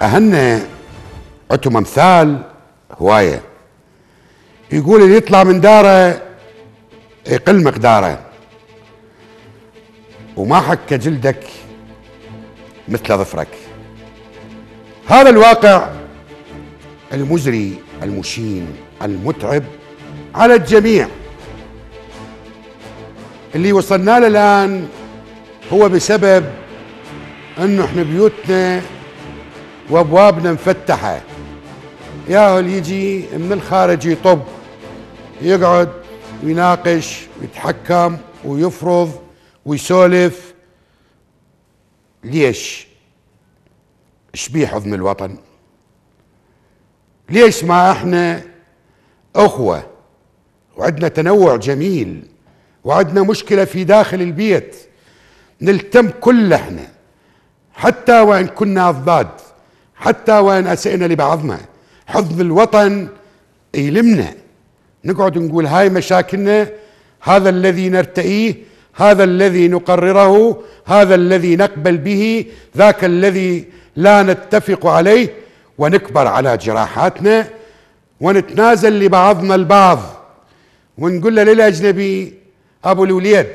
أهلنا عتم أمثال هواية. يقول اللي يطلع من داره يقل مقداره. وما حك جلدك مثل ظفرك. هذا الواقع المزري المشين المتعب على الجميع. اللي وصلنا له الآن هو بسبب انه إحنا بيوتنا وابوابنا مفتحة. ياهل يجي من الخارج يطب يقعد ويناقش ويتحكم ويفرض ويسولف. ليش؟ شبيه حضن الوطن؟ ليش ما إحنا أخوة؟ وعندنا تنوع جميل وعندنا مشكلة في داخل البيت. نلتم كل إحنا حتى وإن كنا أضداد. حتى وإن أسئنا لبعضنا. حضن الوطن يلمنا. نقعد نقول هاي مشاكلنا هذا الذي نرتئيه هذا الذي نقرره هذا الذي نقبل به ذاك الذي لا نتفق عليه ونكبر على جراحاتنا ونتنازل لبعضنا البعض. ونقول له للأجنبي أبو الوليد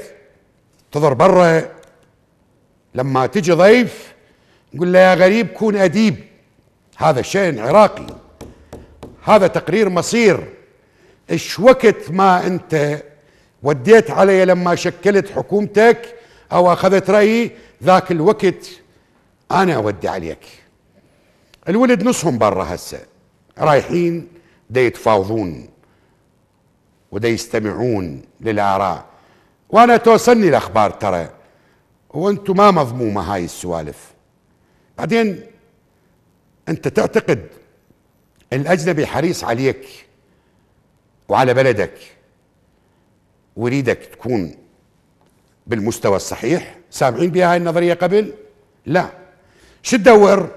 تظهر برا. لما تجي ضيف نقول له يا غريب كون أديب. هذا شيء عراقي. هذا تقرير مصير. إيش وقت ما أنت وديت علي لما شكلت حكومتك أو أخذت رايي ذاك الوقت أنا أودي عليك. الولد نصهم برا هسه. رايحين دا يتفاوضون ودا يستمعون للآراء. وأنا توصلني الأخبار ترى. وأنتم ما مضمومة هاي السوالف. بعدين أنت تعتقد الأجنبي حريص عليك وعلى بلدك ويريدك تكون بالمستوى الصحيح سامعين بها هاي النظرية قبل؟ لا. شو تدور؟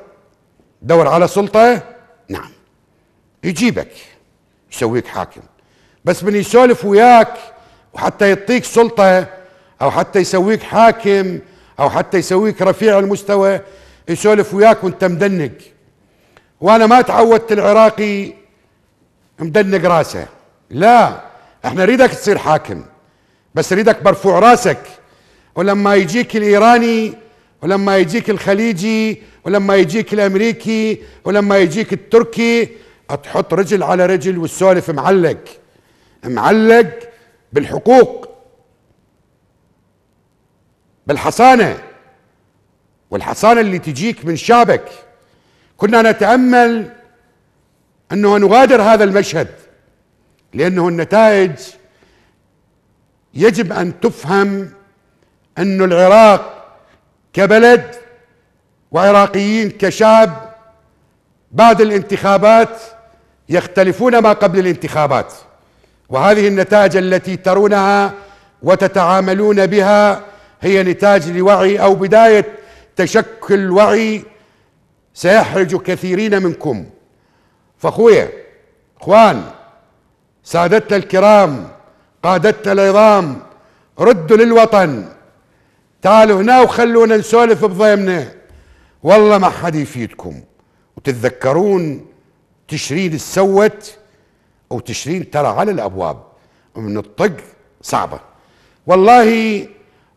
دور على سلطة؟ نعم. يجيبك يسويك حاكم. بس من يسولف وياك وحتى يعطيك سلطة أو حتى يسويك حاكم أو حتى يسويك رفيع المستوى يسولف وياك وأنت مدنق. وأنا ما تعودت العراقي مدنق راسه. لا إحنا نريدك تصير حاكم بس نريدك مرفوع راسك. ولما يجيك الايراني ولما يجيك الخليجي ولما يجيك الامريكي ولما يجيك التركي تحط رجل على رجل والسولف معلق. معلق بالحقوق بالحصانة. والحصانة اللي تجيك من شعبك كنا نتأمل أنه نغادر هذا المشهد لأنه النتائج يجب أن تفهم انه العراق كبلد وعراقيين كشعب بعد الانتخابات يختلفون ما قبل الانتخابات وهذه النتائج التي ترونها وتتعاملون بها هي نتاج لوعي أو بداية تشكل وعي سيحرج كثيرين منكم. فاخويا إخوان سادتنا الكرام قادتنا العظام ردوا للوطن. تعالوا هنا وخلونا نسولف بضيمنا. والله ما حد يفيدكم. وتتذكرون تشرين السوت؟ وتشرين ترى على الأبواب من الطق صعبة. والله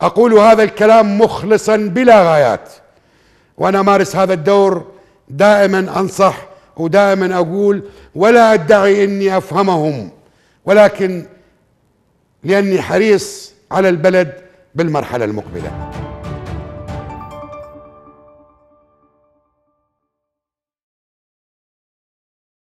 أقول هذا الكلام مخلصا بلا غايات. وأنا مارس هذا الدور دائما أنصح ودائما أقول ولا أدعي إني أفهمهم ولكن لأني حريص على البلد بالمرحلة المقبلة.